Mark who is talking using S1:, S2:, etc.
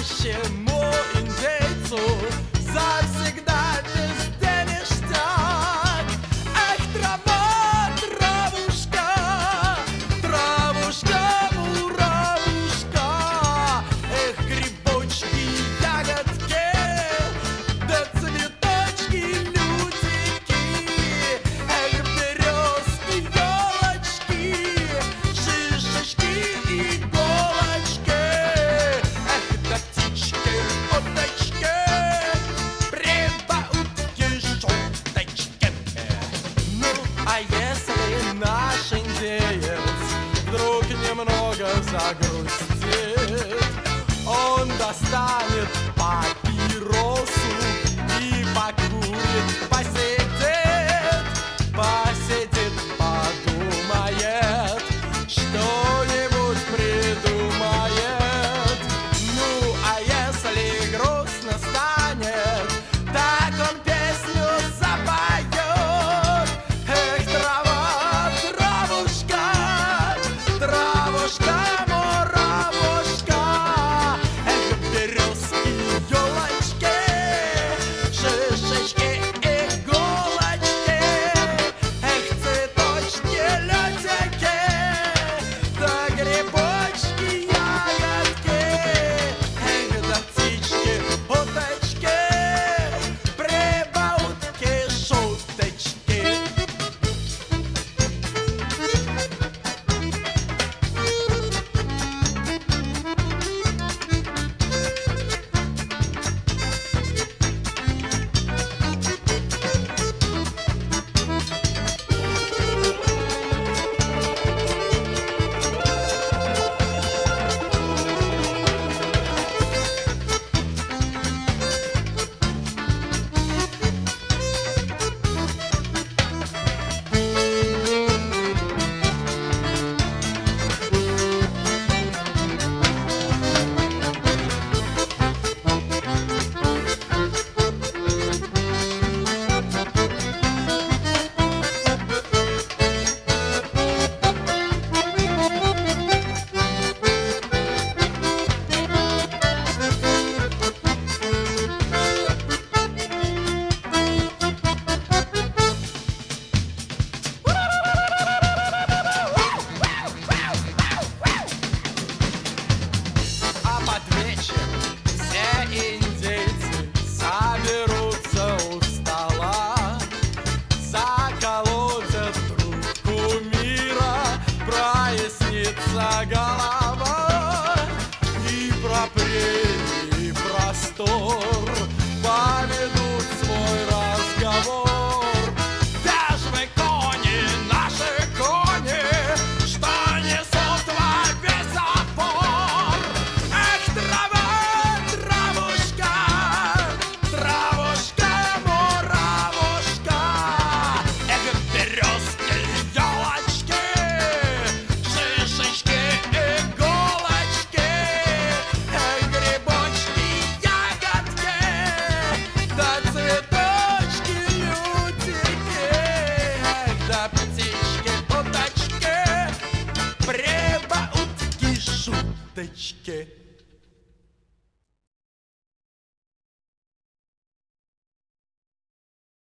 S1: Aşığım загрустит, он достанет папиросу и покурит. апрель и простор, память で弾け